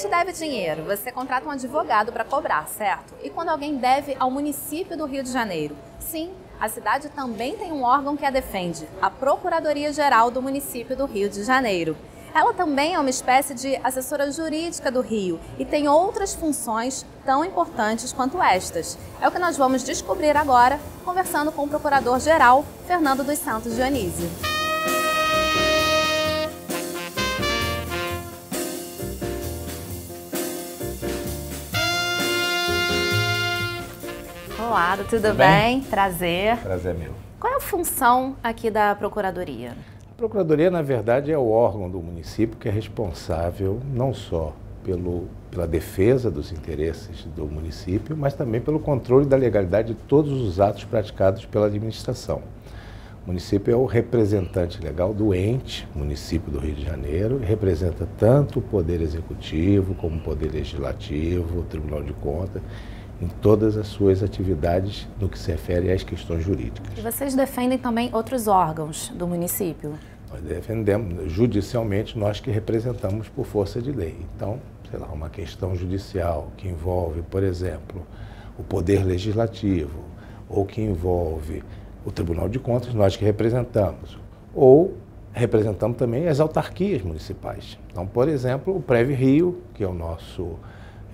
te deve dinheiro, você contrata um advogado para cobrar, certo? E quando alguém deve ao município do Rio de Janeiro? Sim, a cidade também tem um órgão que a defende, a Procuradoria-Geral do município do Rio de Janeiro. Ela também é uma espécie de assessora jurídica do Rio e tem outras funções tão importantes quanto estas. É o que nós vamos descobrir agora, conversando com o Procurador-Geral, Fernando dos Santos Dionísio. Olá, tudo, tudo bem? bem? Prazer. Prazer meu. Qual é a função aqui da Procuradoria? A Procuradoria, na verdade, é o órgão do município que é responsável não só pelo, pela defesa dos interesses do município, mas também pelo controle da legalidade de todos os atos praticados pela administração. O município é o representante legal do ente, município do Rio de Janeiro, e representa tanto o Poder Executivo como o Poder Legislativo, o Tribunal de Contas em todas as suas atividades no que se refere às questões jurídicas. E vocês defendem também outros órgãos do município? Nós defendemos judicialmente nós que representamos por força de lei. Então, sei lá, uma questão judicial que envolve, por exemplo, o poder legislativo ou que envolve o Tribunal de Contas, nós que representamos. Ou representamos também as autarquias municipais. Então, por exemplo, o Preve Rio, que é o nosso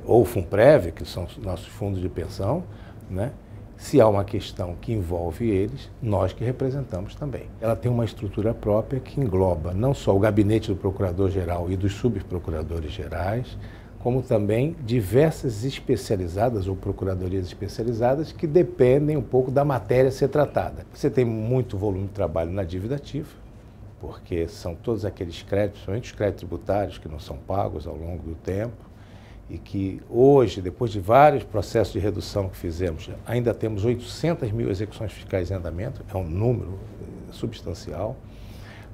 ou FUNPREV, que são os nossos fundos de pensão, né? se há uma questão que envolve eles, nós que representamos também. Ela tem uma estrutura própria que engloba não só o gabinete do Procurador-Geral e dos subprocuradores gerais, como também diversas especializadas ou procuradorias especializadas que dependem um pouco da matéria a ser tratada. Você tem muito volume de trabalho na dívida ativa, porque são todos aqueles créditos, somente os créditos tributários que não são pagos ao longo do tempo, e que hoje, depois de vários processos de redução que fizemos, ainda temos 800 mil execuções fiscais em andamento, é um número eh, substancial.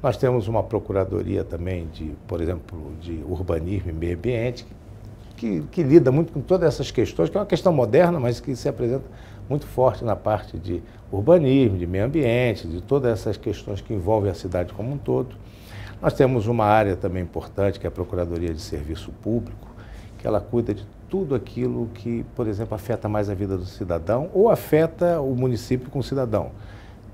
Nós temos uma procuradoria também de, por exemplo, de urbanismo e meio ambiente, que, que lida muito com todas essas questões, que é uma questão moderna, mas que se apresenta muito forte na parte de urbanismo, de meio ambiente, de todas essas questões que envolvem a cidade como um todo. Nós temos uma área também importante, que é a Procuradoria de Serviço Público, que ela cuida de tudo aquilo que, por exemplo, afeta mais a vida do cidadão ou afeta o município com o cidadão.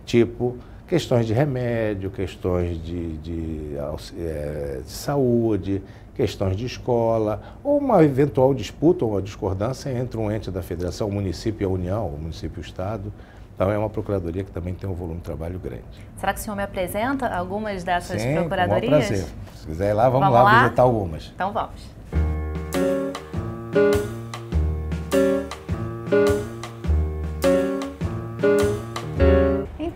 Tipo, questões de remédio, questões de, de, é, de saúde, questões de escola, ou uma eventual disputa ou uma discordância entre um ente da federação, o município e a União, o município e o Estado. Então é uma procuradoria que também tem um volume de trabalho grande. Será que o senhor me apresenta algumas dessas Sim, procuradorias? Com prazer. Se quiser ir lá, vamos, vamos lá, lá visitar algumas. Então vamos.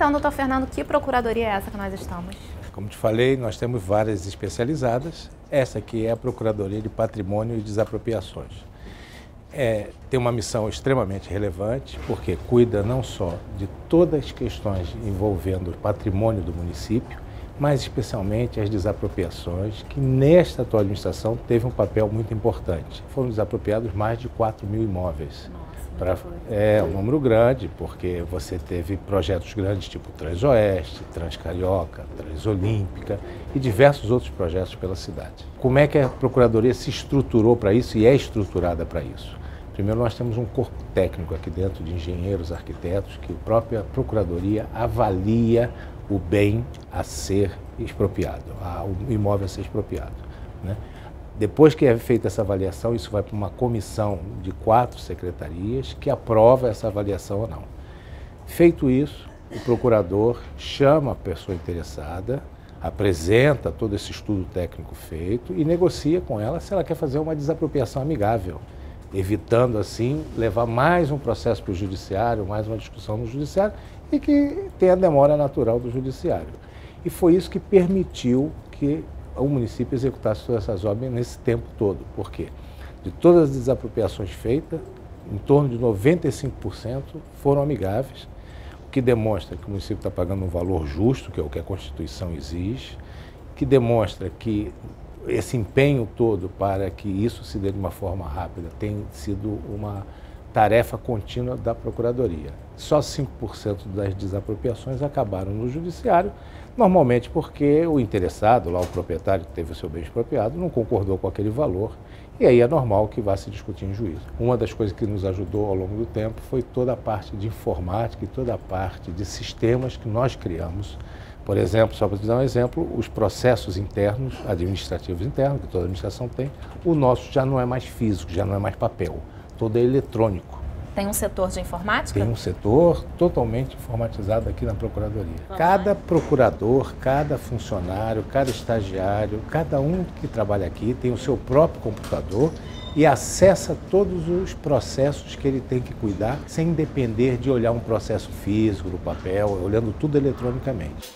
Então, doutor Fernando, que procuradoria é essa que nós estamos? Como te falei, nós temos várias especializadas. Essa aqui é a Procuradoria de Patrimônio e Desapropriações. É, tem uma missão extremamente relevante, porque cuida não só de todas as questões envolvendo o patrimônio do município, mas especialmente as desapropriações, que nesta atual administração teve um papel muito importante. Foram desapropriados mais de 4 mil imóveis. Pra, é um número grande, porque você teve projetos grandes tipo Transoeste, Transcarioca, Transolímpica e diversos outros projetos pela cidade. Como é que a Procuradoria se estruturou para isso e é estruturada para isso? Primeiro, nós temos um corpo técnico aqui dentro de engenheiros, arquitetos, que a própria Procuradoria avalia o bem a ser expropriado, o imóvel a ser expropriado. Né? Depois que é feita essa avaliação, isso vai para uma comissão de quatro secretarias que aprova essa avaliação ou não. Feito isso, o procurador chama a pessoa interessada, apresenta todo esse estudo técnico feito e negocia com ela se ela quer fazer uma desapropriação amigável, evitando assim levar mais um processo para o judiciário, mais uma discussão no judiciário e que tem a demora natural do judiciário. E foi isso que permitiu que o município executasse todas essas obras nesse tempo todo. Por quê? De todas as desapropriações feitas, em torno de 95% foram amigáveis, o que demonstra que o município está pagando um valor justo, que é o que a Constituição exige, que demonstra que esse empenho todo para que isso se dê de uma forma rápida tem sido uma tarefa contínua da Procuradoria. Só 5% das desapropriações acabaram no Judiciário, normalmente porque o interessado, lá o proprietário que teve o seu bem expropriado, não concordou com aquele valor E aí é normal que vá se discutir em juízo. Uma das coisas que nos ajudou ao longo do tempo foi toda a parte de informática e toda a parte de sistemas que nós criamos. Por exemplo, só para te dar um exemplo, os processos internos, administrativos internos, que toda administração tem, o nosso já não é mais físico, já não é mais papel, todo é eletrônico. Tem um setor de informática? Tem um setor totalmente informatizado aqui na Procuradoria. Cada procurador, cada funcionário, cada estagiário, cada um que trabalha aqui tem o seu próprio computador e acessa todos os processos que ele tem que cuidar, sem depender de olhar um processo físico no papel, olhando tudo eletronicamente.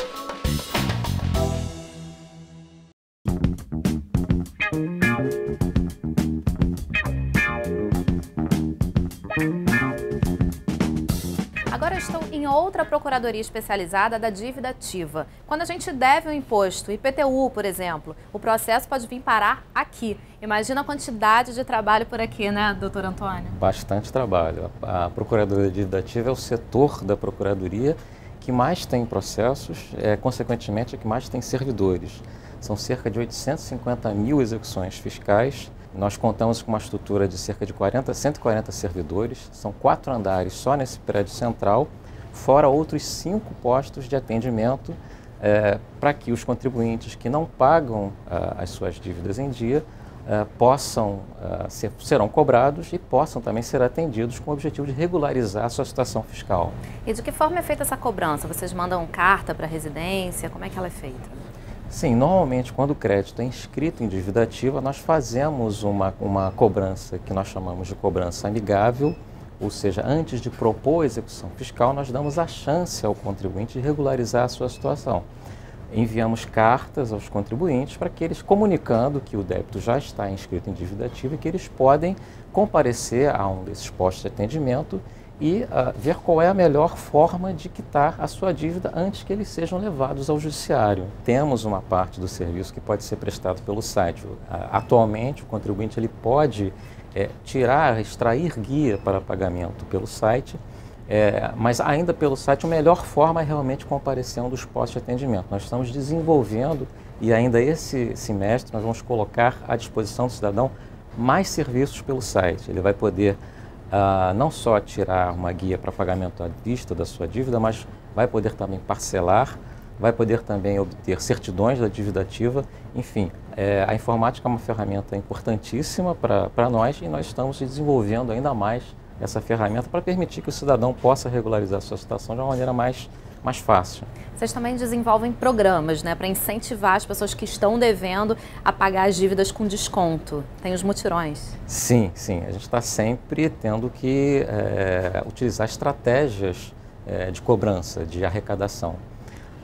Outra procuradoria especializada da dívida ativa. Quando a gente deve um imposto, IPTU, por exemplo, o processo pode vir parar aqui. Imagina a quantidade de trabalho por aqui, né, doutor Antônio? Bastante trabalho. A Procuradoria de Dívida Ativa é o setor da Procuradoria que mais tem processos, é, consequentemente, é que mais tem servidores. São cerca de 850 mil execuções fiscais. Nós contamos com uma estrutura de cerca de 40, 140 servidores. São quatro andares só nesse prédio central fora outros cinco postos de atendimento é, para que os contribuintes que não pagam uh, as suas dívidas em dia uh, possam uh, ser, serão cobrados e possam também ser atendidos com o objetivo de regularizar a sua situação fiscal. E de que forma é feita essa cobrança? Vocês mandam carta para a residência? Como é que ela é feita? Sim, normalmente quando o crédito é inscrito em dívida ativa, nós fazemos uma, uma cobrança que nós chamamos de cobrança amigável, ou seja, antes de propor a execução fiscal, nós damos a chance ao contribuinte de regularizar a sua situação. Enviamos cartas aos contribuintes para que eles, comunicando que o débito já está inscrito em dívida ativa e que eles podem comparecer a um desses postos de atendimento e uh, ver qual é a melhor forma de quitar a sua dívida antes que eles sejam levados ao judiciário. Temos uma parte do serviço que pode ser prestado pelo site. Uh, atualmente, o contribuinte ele pode é, tirar, extrair guia para pagamento pelo site, é, mas ainda pelo site a melhor forma é realmente comparecer a um dos postos de atendimento. Nós estamos desenvolvendo e ainda esse semestre nós vamos colocar à disposição do cidadão mais serviços pelo site. Ele vai poder ah, não só tirar uma guia para pagamento à vista da sua dívida, mas vai poder também parcelar, vai poder também obter certidões da dívida ativa, enfim, é, a informática é uma ferramenta importantíssima para nós e nós estamos desenvolvendo ainda mais essa ferramenta para permitir que o cidadão possa regularizar a sua situação de uma maneira mais, mais fácil. Vocês também desenvolvem programas né, para incentivar as pessoas que estão devendo a pagar as dívidas com desconto. Tem os mutirões. Sim, sim. A gente está sempre tendo que é, utilizar estratégias é, de cobrança, de arrecadação.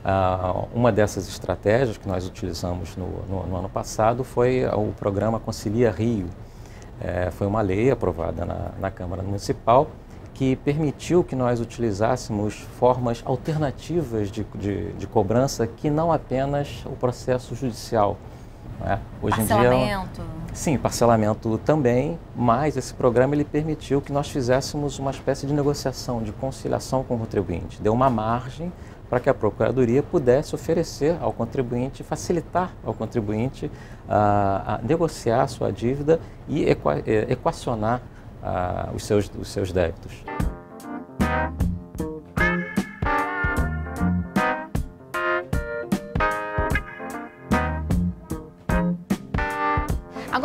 Uh, uma dessas estratégias que nós utilizamos no, no, no ano passado foi o programa Concilia Rio. É, foi uma lei aprovada na, na, Câmara Municipal que permitiu que nós utilizássemos formas alternativas de, de, de cobrança que não apenas o processo judicial. É? Hoje parcelamento? Em dia, sim, parcelamento também, mas esse programa ele permitiu que nós fizéssemos uma espécie de negociação, de conciliação com o contribuinte. Deu uma margem para que a Procuradoria pudesse oferecer ao contribuinte, facilitar ao contribuinte a, a negociar a sua dívida e equa, eh, equacionar os, seus, os seus débitos.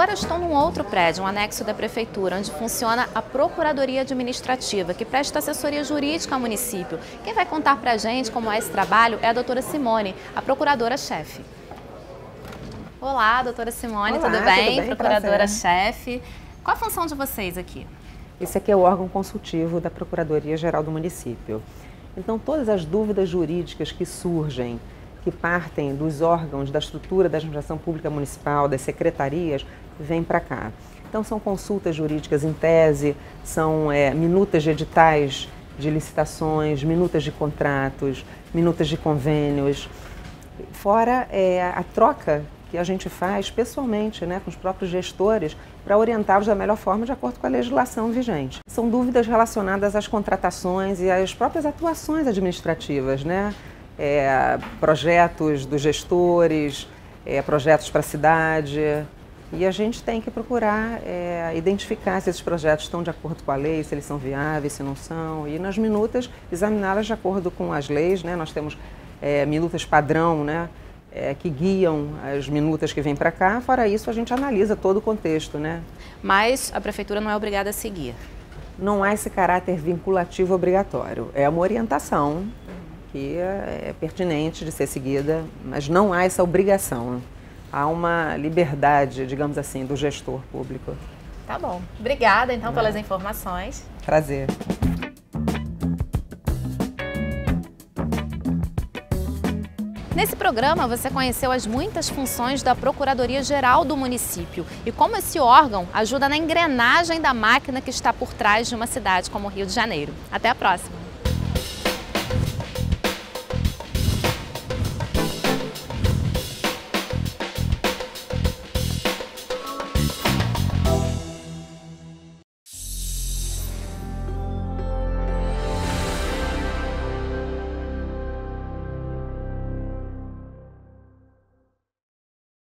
Agora estou num outro prédio, um anexo da Prefeitura, onde funciona a Procuradoria Administrativa, que presta assessoria jurídica ao município. Quem vai contar para a gente como é esse trabalho é a doutora Simone, a procuradora-chefe. Olá, doutora Simone, Olá, tudo bem? bem Procuradora-chefe. Qual a função de vocês aqui? Esse aqui é o órgão consultivo da Procuradoria-Geral do município. Então, todas as dúvidas jurídicas que surgem que partem dos órgãos da estrutura da administração pública municipal, das secretarias, vem para cá. Então, são consultas jurídicas em tese, são é, minutas de editais de licitações, minutas de contratos, minutas de convênios, fora é, a troca que a gente faz pessoalmente né, com os próprios gestores para orientá-los da melhor forma de acordo com a legislação vigente. São dúvidas relacionadas às contratações e às próprias atuações administrativas, né? É, projetos dos gestores, é, projetos para a cidade, E a gente tem que procurar é, identificar se esses projetos estão de acordo com a lei, se eles são viáveis, se não são, e nas minutas examiná-las de acordo com as leis. Né? Nós temos é, minutas padrão né? É, que guiam as minutas que vêm para cá. Fora isso, a gente analisa todo o contexto. Né? Mas a prefeitura não é obrigada a seguir. Não há esse caráter vinculativo obrigatório. É uma orientação que é pertinente de ser seguida, mas não há essa obrigação há uma liberdade, digamos assim, do gestor público. Tá bom. Obrigada, então, pelas informações. Prazer. Nesse programa, você conheceu as muitas funções da Procuradoria-Geral do município e como esse órgão ajuda na engrenagem da máquina que está por trás de uma cidade como o Rio de Janeiro. Até a próxima!